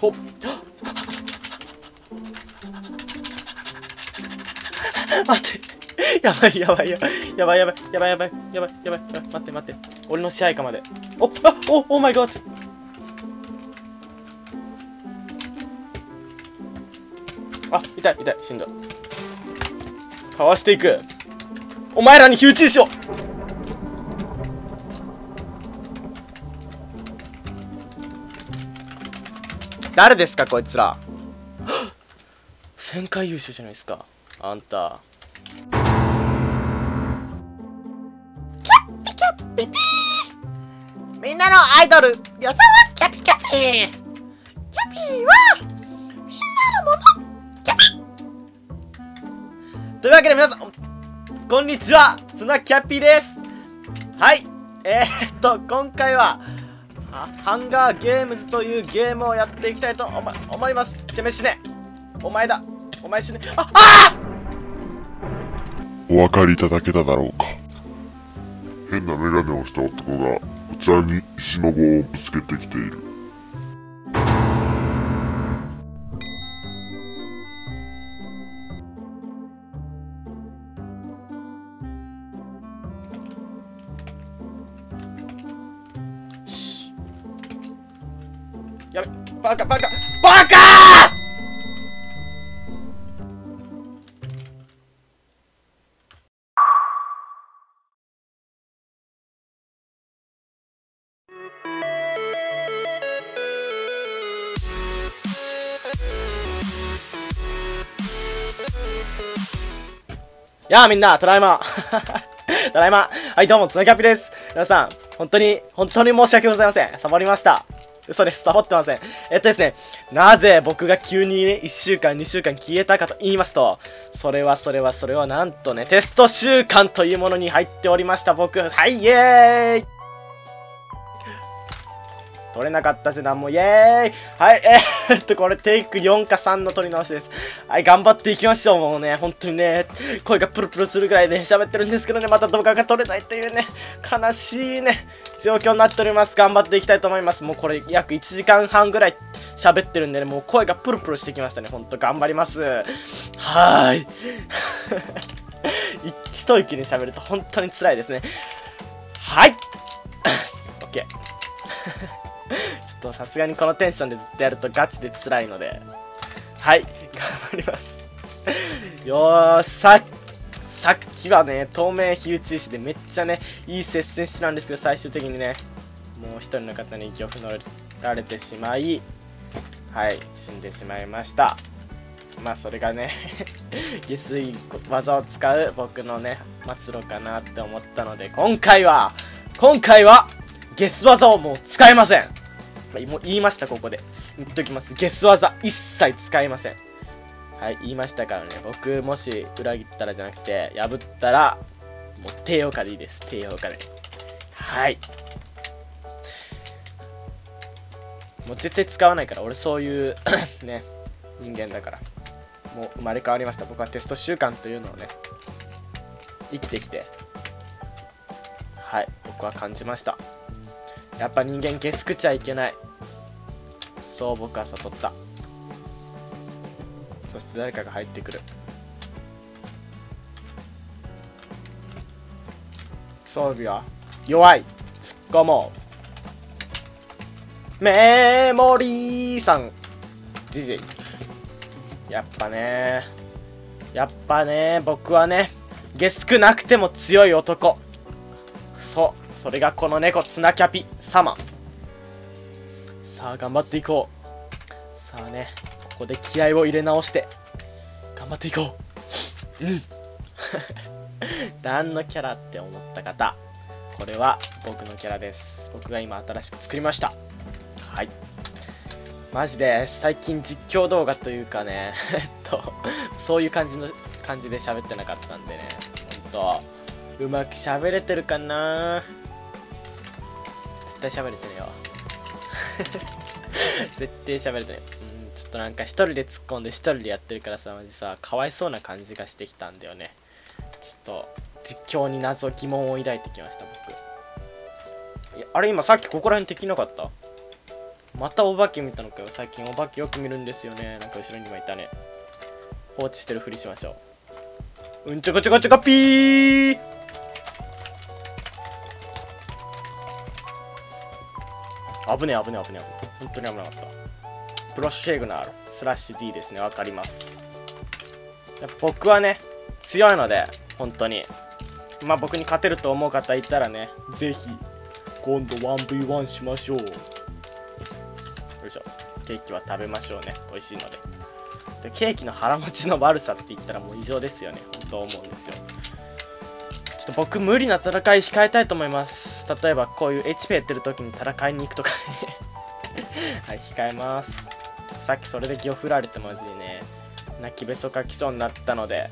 ほっ待って。やばいやばいやばいやばいやばいやばいやばいやばいやばい。やばい待って待って。俺の支配下まで。おあおおマイガーあ痛い痛い死んだ。かわしていく。お前らに火打ちしよう誰ですかこいつら。1000回優勝じゃないですか。あんた。みんなのアイドル、矢沢キャピキャピ。キャピーは、みんなのもの、キャピ。というわけで皆さんこんにちは。ツナキャピです。はい。えー、っと今回はあハンガーゲームズというゲームをやっていきたいと思思います。てめえ死ね。お前だ。お前死ね。ああお分かりいただけただろうか。変なメガネをした男がこちらに石の棒をぶつけてきている。バカバカバカやあみんな、ただいま。ただいま。はいどうも、つなキャピです。皆さん、本当に、本当に申し訳ございません。サボりました。嘘です、サボってません。えっとですね、なぜ僕が急にね、1週間、2週間消えたかと言いますと、それはそれはそれはなんとね、テスト週間というものに入っておりました、僕。はい、イエーイ取れなかったしな、もイエーイはい、えー、っと、これテイク4か3の取り直しです。はい、頑張っていきましょう。もうね、本当にね、声がプルプルするぐらいで、ね、喋ってるんですけどね、また動画が撮れないというね、悲しいね、状況になっております。頑張っていきたいと思います。もうこれ約1時間半ぐらい喋ってるんでね、もう声がプルプルしてきましたね。ほんと頑張ります。はーい。一息に喋ると本当に辛いですね。はい。とさすがにこのテンションでずっとやるとガチで辛いので、はい、頑張ります。よーし、ささっきはね、透明火打ち石でめっちゃね、いい接戦してたんですけど、最終的にね、もう一人の方に息を乗られてしまい、はい、死んでしまいました。まあそれがね 下水技を使う僕のね末路かなって思ったので今回は今回はゲス技をもう使えません。もう言いましたここで。言っときます。ゲス技一切使いません。はい言いましたからね。僕もし裏切ったらじゃなくて破ったらもう低評価でいいです。低評価で。はい。もう絶対使わないから俺そういう ね人間だから。もう生まれ変わりました。僕はテスト習慣というのをね生きてきて。はい僕は感じました。やっぱ人間ゲスくちゃいけない。そう僕は悟った。そして誰かが入ってくる。装備は弱い。突っ込もう。メモリーさん。じじいやっぱね。やっぱね。僕はね。ゲスくなくても強い男。それがこの猫ツナキャピ様。さあ頑張っていこう。さあねここで気合を入れ直して頑張っていこう。うん。何のキャラって思った方これは僕のキャラです。僕が今新しく作りました。はい。マジで最近実況動画というかね えっとそういう感じの感じで喋ってなかったんでね。ほんとうまく喋れてるかな。絶対喋れてるよ。絶対喋れてる。うんちょっとなんか一人で突っ込んで一人でやってるからさマジさかわいそうな感じがしてきたんだよね。ちょっと実況に謎疑問を抱いてきました僕。いやあれ今さっきここら辺敵いなかった？またお化け見たのかよ。最近お化けよく見るんですよね。なんか後ろにもいたね。放置してるふりしましょう。うんちょこちょこちょこピー危ねえ危ねえ危ねえ危ねえ。本当に危なかった。プロシェグナルスラッシュ D ですね。わかります。僕はね強いので本当に。まあ僕に勝てると思う方いたらねぜひ今度 1v1 しましょう。よいしょ。ケーキは食べましょうね。美味しいので。でケーキの腹持ちの悪さって言ったらもう異常ですよね。本当思うんですよ。ちょっと僕無理な戦い控えたいと思います。例えばこういう HP やってる時に戦いに行くとかね。はい控えます。さっきそれでギョ振られてマジでね。泣きべそかきそうになったので、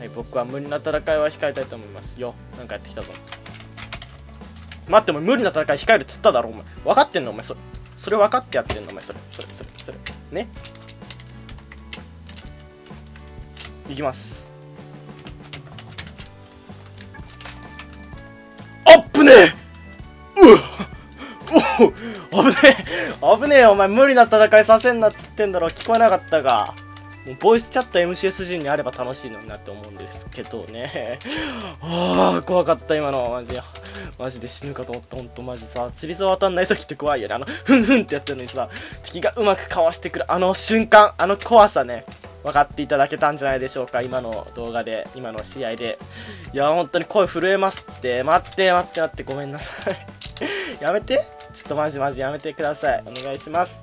はい、僕は無理な戦いは控えたいと思います。よなんかやってきたぞ。待ってお前無理な戦い控えるっつっただろお前。分かってんのお前それ。それ分かってやってんのお前それ。それそれそれ。ね。いきます。危ねえ危ねえお前無理な戦いさせんなっつってんだろ。聞こえなかったかもうボイスチャット MCSG にあれば楽しいのになって思うんですけどね。ああ怖かった今の。マジマジで死ぬかと思った。ほんとマジさ。釣り竿渡んない時って怖いよね。あのふんふんってやってるのにさ。敵がうまくかわしてくるあの瞬間あの怖さね。分かっていただけたんじゃないでしょうか。今の動画で。今の試合で。いや本当に声震えますって。待って待って待って。ごめんなさい。やめて。ちょっとマジマジやめてください。お願いします。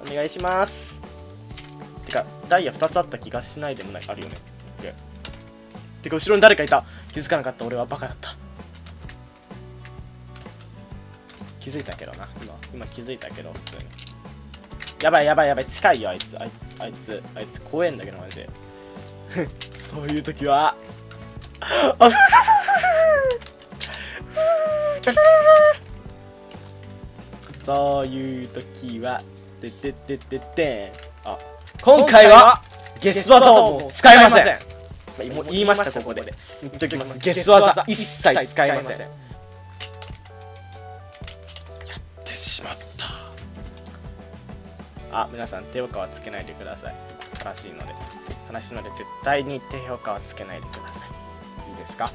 お願いします。てかダイヤ2つあった気がしないでもない。あるよね。てか後ろに誰かいた。気づかなかった。俺はバカだった。気づいたけどな。今今気づいたけど普通に。やばいやばいやばい。近いよあいつ。あいつあいつあいつ。怖えんだけどマジで。そういう時は。あ そういう時はてててててあ。今回はゲス技をもう使いません。もう言いましたここで。言っときます。ゲス技一切使いません。やってしまった。あ皆さん低評価はつけないでください。悲しいので。悲しいので絶対に低評価はつけないでください。いいですか？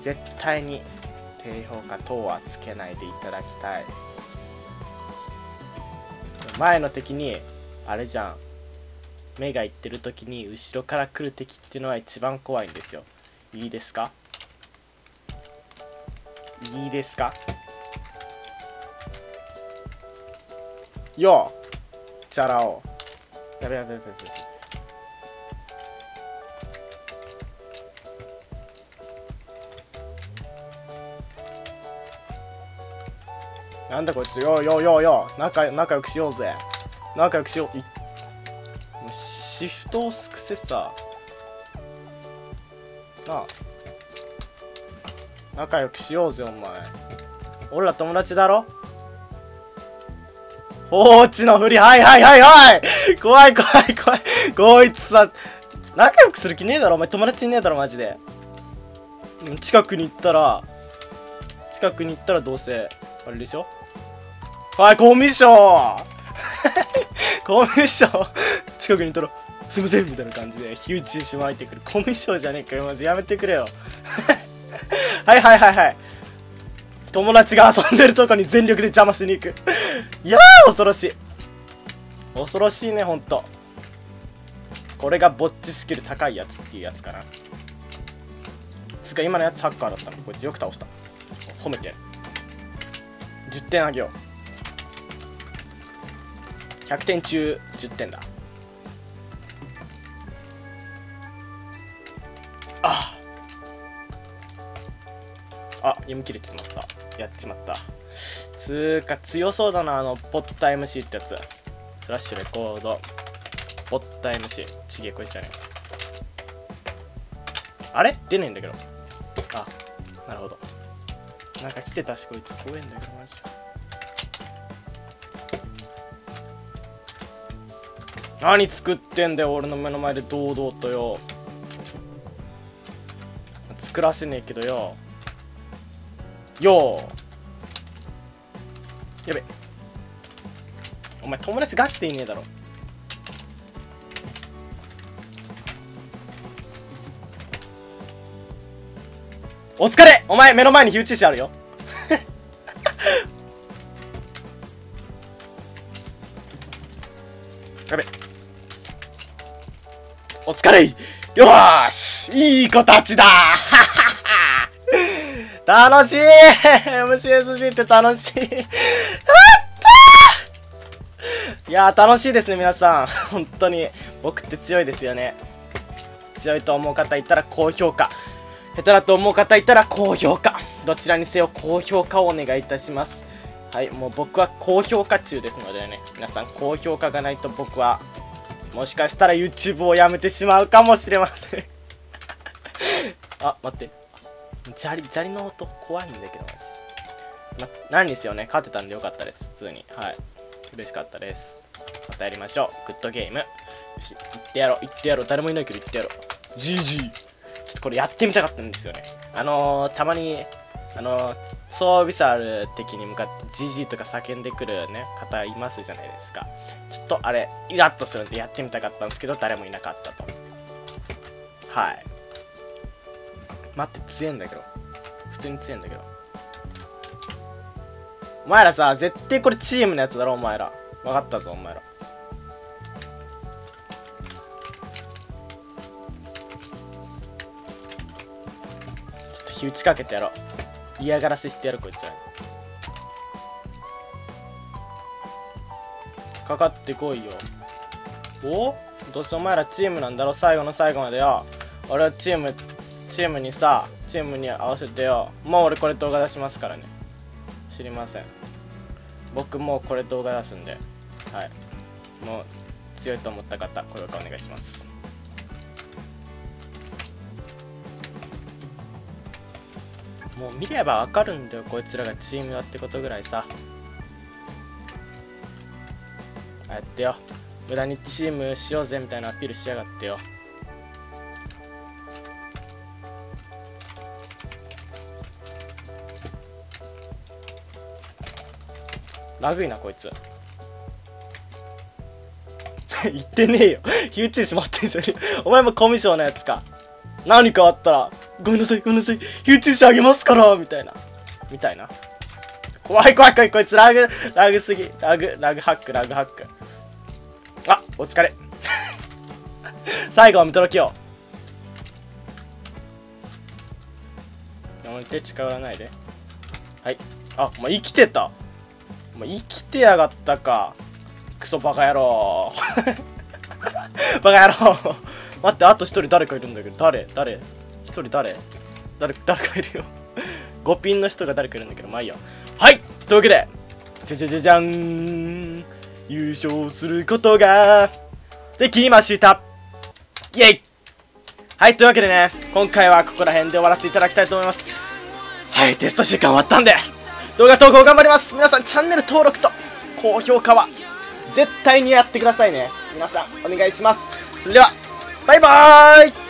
絶対に低評価等はつけないでいただきたい前の敵にあれじゃん。目がいってる時に後ろから来る敵っていうのは一番怖いんですよ。いいですか？いいですか？よっチャラ男。やべやべやべやべ。なんだこいつよよよよ仲仲良くしようぜ。仲良くしよういもうシフトをすくせさ。なあ仲良くしようぜお前。俺ら友達だろ？放置のふり。はいはいはいはい。怖い怖い怖い。こいつさ仲良くする気ねえだろお前。友達いねえだろマジで。近くに行ったら近くに行ったらどうせあれでしょ？はいコミュ障 コミュ障近くにいたらすいませんみたいな感じで火打ちしまいてくる。コミュ障じゃねえかよまずやめてくれよ。はいはいはいはい。友達が遊んでるとこに全力で邪魔しに行く。いやー恐ろしい。恐ろしいねほんと。これがぼっちスキル高いやつっていうやつかな。つか今のやつサッカーだったの。こいつよく倒した。褒めて。やる10点あげよう。100点中10点だ。ああ読み切れてしまった。やっちまった。つーか強そうだなあのポッタ MC ってやつ。フラッシュレコード。ポッタ MC ちげえこいつじゃねえ。あれ？出ねえんだけど。あなるほど。なんか来てたしこいつ怖えんだけどマジ何作ってんだよ俺の目の前で堂々とよ。作らせねえけどよ。よ。やべ。お前友達ガチでいねえだろ。お疲れ。お前目の前に火打ち石あるよ。お疲れよーしいい子たちだ。楽しい !MCSG って楽しい。やったいや楽しいですね皆さん。本当に。僕って強いですよね。強いと思う方いたら高評価。下手だと思う方いたら高評価。どちらにせよ高評価をお願いいたします。はいもう僕は高評価中ですのでね。皆さん高評価がないと僕はもしかしたら YouTube をやめてしまうかもしれません。あ待って。砂利砂利の音。怖いんだけど。マジ、ま、何にせよね。勝てたんでよかったです。普通に。はい。嬉しかったです。またやりましょう。グッドゲーム。よし。行ってやろう。行ってやろう。誰もいないけど行ってやろう。GG ちょっとこれやってみたかったんですよね。あのー、たまにあの、装備差ある敵に向かって GG とか叫んでくるね方いますじゃないですか。ちょっとあれイラッとするんでやってみたかったんですけど誰もいなかったと。はい。待って強えんだけど。普通に強えんだけど。お前らさ絶対これチームのやつだろお前ら。分かったぞお前ら。ちょっと火打ちかけてやろう。嫌がらせしてやるこいつらかかってこいよ。お？どうせお前らチームなんだろ？最後の最後までよ。俺はチームチームにさチームに合わせてよ。もう俺これ動画出しますからね。知りません。僕もうこれ動画出すんで。はい。もう強いと思った方高評価お願いします。もう見ればわかるんだよこいつらがチームだってことぐらいさ。あやってよ。無駄にチームしようぜみたいなアピールしやがってよ。ラグいなこいつ。言ってねえよ。火打ち石持ってんじゃねえ。お前もコミュ障のやつか。何かあったら。ごめんなさいごめんなさい。火打ち石あげますからみたいな。みたいな。怖い怖い怖いこいつラグラグすぎ。ラグラグハックラグハック。あお疲れ。最後は見届けよう。やめて近寄らないで。はい。あお前生きてた。お前生きてやがったか。クソバカ野郎。バカ野郎。待ってあと一人誰かいるんだけど。誰？誰？一人誰？誰誰かいるよ。5ピンの人が誰かいるんだけどまあいいよ。はい！というわけでじゃじゃじゃじゃん。優勝することができました。イェイ！はい！というわけでね今回はここら辺で終わらせていただきたいと思います。はい！テスト週間終わったんで動画投稿頑張ります。皆さんチャンネル登録と高評価は絶対にやってくださいね。皆さんお願いします。それではバイバーイ！